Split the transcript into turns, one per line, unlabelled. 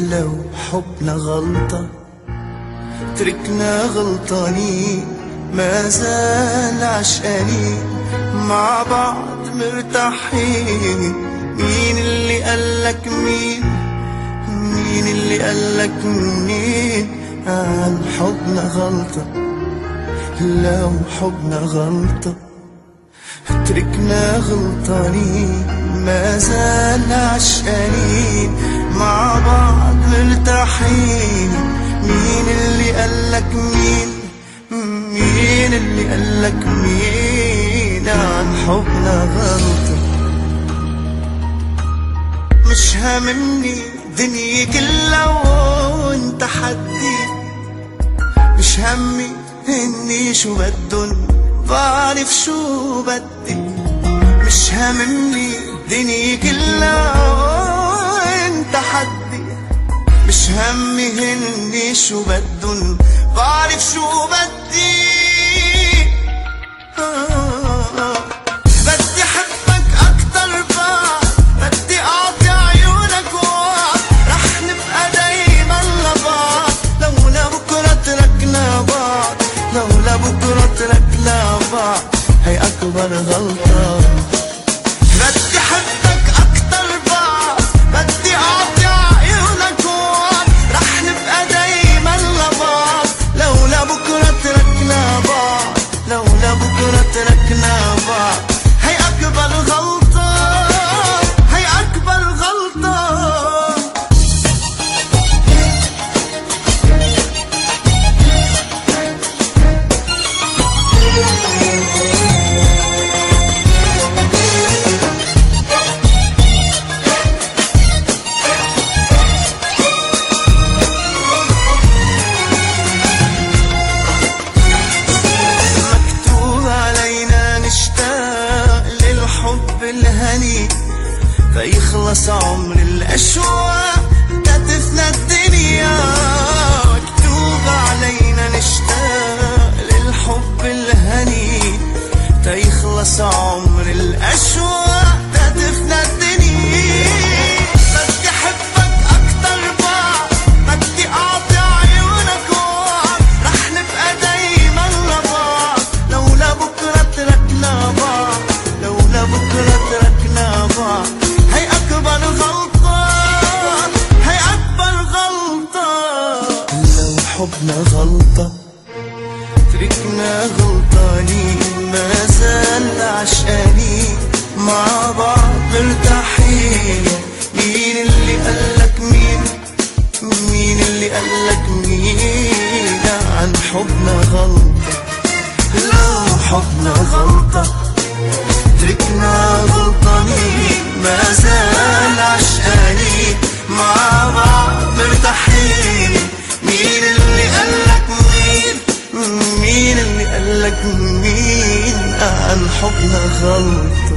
لو حبنا غلطة تركنا غلطانين ما زال عشقانين مع بعض مرتاحين. مين اللي قالك مين؟ مين اللي قالك مين عن حبنا غلطة لو حبنا غلطة تركنا غلطانين ما زال عشقانين قالك مين؟ مين اللي قالك مين؟ عن حبنا غلطة مش هاممني دنيا كلها وانت حدي. مش همي إني شو بدن بعرف شو بدي. مش هاممني دنيا كلها وانت حدي. مش همي هني شو بدن بعرف شو بدي. بدي حبك أكتر بعد بدي أعطي عيونك وعد رح نبقى دايما لبعض. تركنا بعض. لولا بكرة تركنا بعض. هي أكبر غلطة. فيخلص عمر الأشواق تتفنى الدنيا. مكتوب علينا نشتاق للحب الهني تيخلص عمر الأشواق. حبنا غلطة. تركنا غلطانين ما زال عشقانين مع بعض مرتاحين. مين اللي قالك مين؟ مين اللي قالك مين؟ عن حبنا غلطة. لو حبنا غلطة. تركنا حبنا غلط